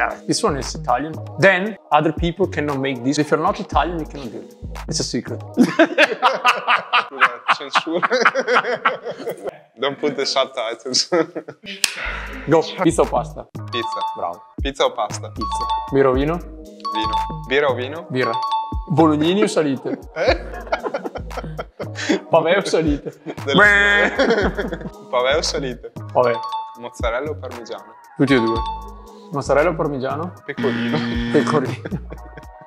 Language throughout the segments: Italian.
Yeah, this one is Italian. Then other people cannot make this. If you're not Italian, you cannot do it. It's a secret. Scusa, censura. Don't put the subtitles. Go. Pizza o pasta? Pizza. Bravo. Pizza o pasta? Pizza. Birra o vino? Vino. Birra o vino? Birra. Bolognini o salite? Pavè o salite? Pavè o salite? Vabbè, Mozzarella o parmigiano? tutti e due. Mozzarella o parmigiano? Pecorino. Pecorino.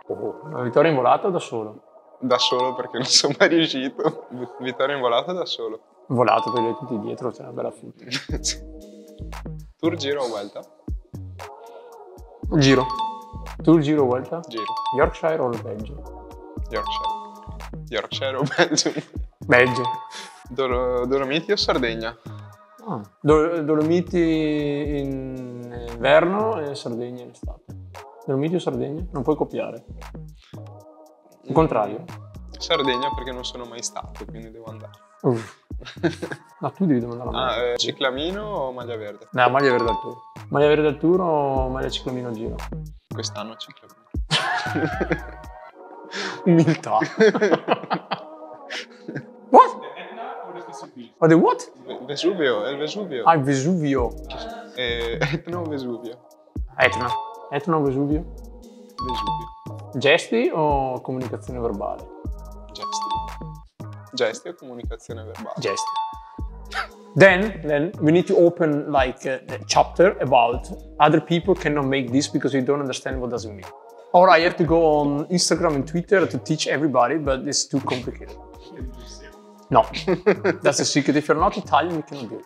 Oh, vittoria in volata o da solo? Da solo perché non sono mai riuscito. Vittoria in volata da solo. Volato perché tutti dietro c'è una bella finta. Tour giro o vuelta? Giro. Il giro vuelta? Giro. Yorkshire o Belgio? Yorkshire. Yorkshire o Belgium? Belgio. Dolo- Dolomiti o Sardegna? Ah. Dol- Dolomiti in inverno e Sardegna in estate. Dolomiti o Sardegna? Non puoi copiare. Il contrario. Sardegna perché non sono mai stato, quindi devo andare. Uh. No, tu devi domandare a me. Ah, eh, ciclamino o maglia verde? No, maglia verde al tour. Maglia verde al tour o maglia ciclamino al giro? Quest'anno ciclamino. Umiltà. what? Oh, the what? Ve- Vesuvio, è il Vesuvio. Ah, il Vesuvio. Eh, Etna o Vesuvio? Etna. Etna o Vesuvio? Vesuvio. Gesti o comunicazione verbale? Gesti. Gesti o comunicazione verbale? Gesti. Then, then we need to open like a, a chapter about other people cannot make this because you don't understand what does it mean. Or I have to go on Instagram and Twitter to teach everybody, but it's too complicated. No, that's a secret. If you're not Italian, you cannot do it.